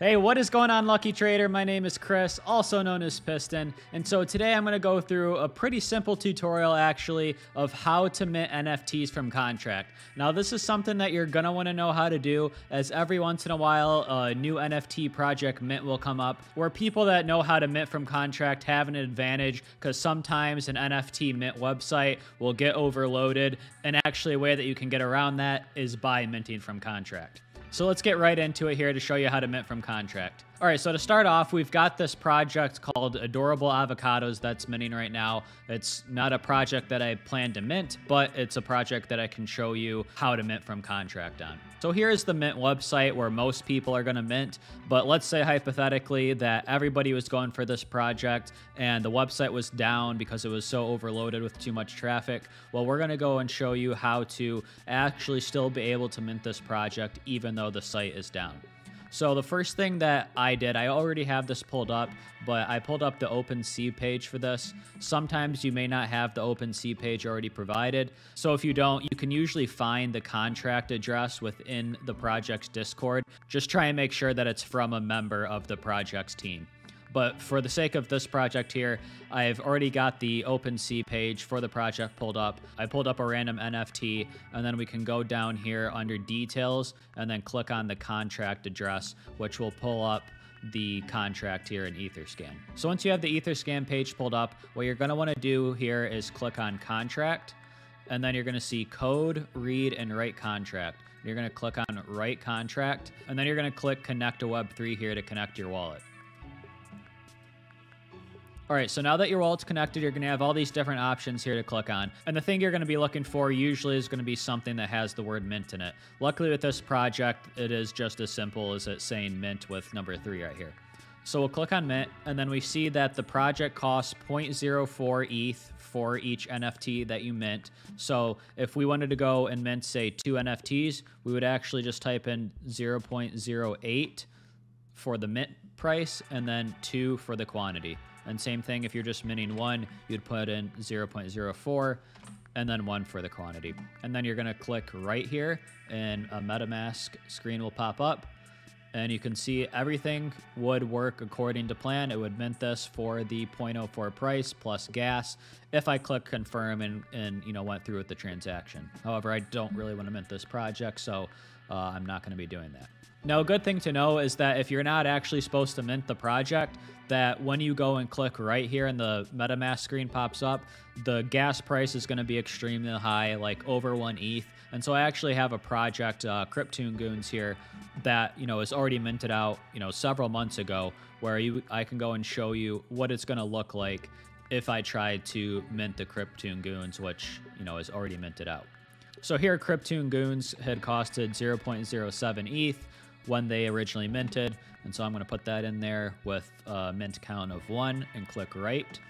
Hey, what is going on, Lucky Trader? My name is Chris, also known as Piston, and so today I'm going to go through a pretty simple tutorial actually of how to mint NFTs from contract. Now, this is something that you're going to want to know how to do as every once in a while a new NFT project mint will come up where people that know how to mint from contract have an advantage because sometimes an NFT mint website will get overloaded, and actually a way that you can get around that is by minting from contract. So let's get right into it here to show you how to mint from contract. All right, so to start off, we've got this project called Adorable Avocados that's minting right now. It's not a project that I plan to mint, but it's a project that I can show you how to mint from contract on. So here is the mint website where most people are gonna mint, but let's say hypothetically that everybody was going for this project and the website was down because it was so overloaded with too much traffic. Well, we're gonna go and show you how to actually still be able to mint this project even though the site is down. So the first thing that I did, I already have this pulled up, but I pulled up the OpenSea page for this. Sometimes you may not have the OpenSea page already provided. So if you don't, you can usually find the contract address within the project's Discord. Just try and make sure that it's from a member of the project's team. But for the sake of this project here, I've already got the OpenSea page for the project pulled up. I pulled up a random NFT, and then we can go down here under details and then click on the contract address, which will pull up the contract here in Etherscan. So once you have the Etherscan page pulled up, what you're going to want to do here is click on contract, and then you're going to see code, read, and write contract. You're going to click on write contract, and then you're going to click connect to Web3 here to connect your wallet. All right, so now that your wallet's connected, you're gonna have all these different options here to click on. And the thing you're gonna be looking for usually is gonna be something that has the word mint in it. Luckily with this project, it is just as simple as it saying mint with number three right here. So we'll click on mint, and then we see that the project costs 0.04 ETH for each NFT that you mint. So if we wanted to go and mint, say, two NFTs, we would actually just type in 0.08 for the mint price and then two for the quantity. And same thing, if you're just minting one, you'd put in 0.04 and then one for the quantity. And then you're gonna click right here and a MetaMask screen will pop up and you can see everything would work according to plan. It would mint this for the 0.04 price plus gas if I click confirm and, and you know went through with the transaction. However, I don't really want to mint this project, so uh, I'm not going to be doing that. Now, a good thing to know is that if you're not actually supposed to mint the project, that when you go and click right here and the MetaMask screen pops up, the gas price is going to be extremely high, like over one ETH. And so I actually have a project, uh, Cryptoon Goons here, that you know is already minted out, you know, several months ago, where you I can go and show you what it's going to look like if I tried to mint the Cryptoon Goons, which you know is already minted out. So here, Cryptoon Goons had costed 0.07 ETH when they originally minted. And so I'm going to put that in there with a mint count of one and click write.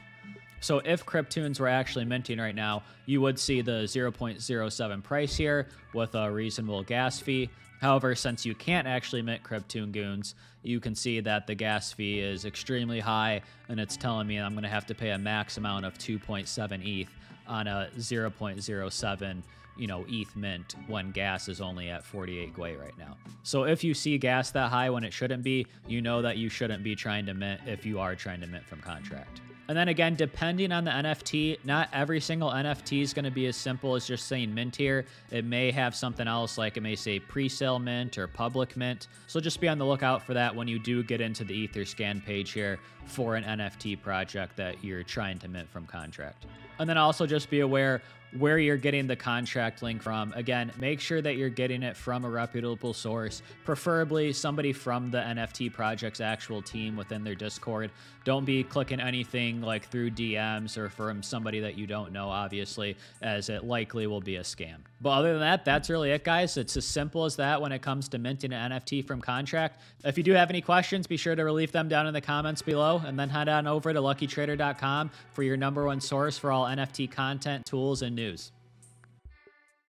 So if Cryptoons were actually minting right now, you would see the 0.07 price here with a reasonable gas fee. However, since you can't actually mint Cryptoon Goons, you can see that the gas fee is extremely high, and it's telling me I'm going to have to pay a max amount of 2.7 ETH on a 0.07 you know, ETH mint when gas is only at 48 Gwei right now. So if you see gas that high when it shouldn't be, you know that you shouldn't be trying to mint if you are trying to mint from contract. And then again, depending on the NFT, not every single NFT is going to be as simple as just saying mint here. It may have something else, like it may say pre-sale mint or public mint. So just be on the lookout for that when you do get into the Etherscan page here for an NFT project that you're trying to mint from contract. And then also just be aware where you're getting the contract link from. Again, make sure that you're getting it from a reputable source, preferably somebody from the NFT project's actual team within their Discord. Don't be clicking anything like through DMs or from somebody that you don't know, obviously, as it likely will be a scam. But other than that, that's really it, guys. It's as simple as that when it comes to minting an NFT from contract. If you do have any questions, be sure to leave them down in the comments below and then head on over to luckytrader.com for your number one source for all NFT content, tools, and news.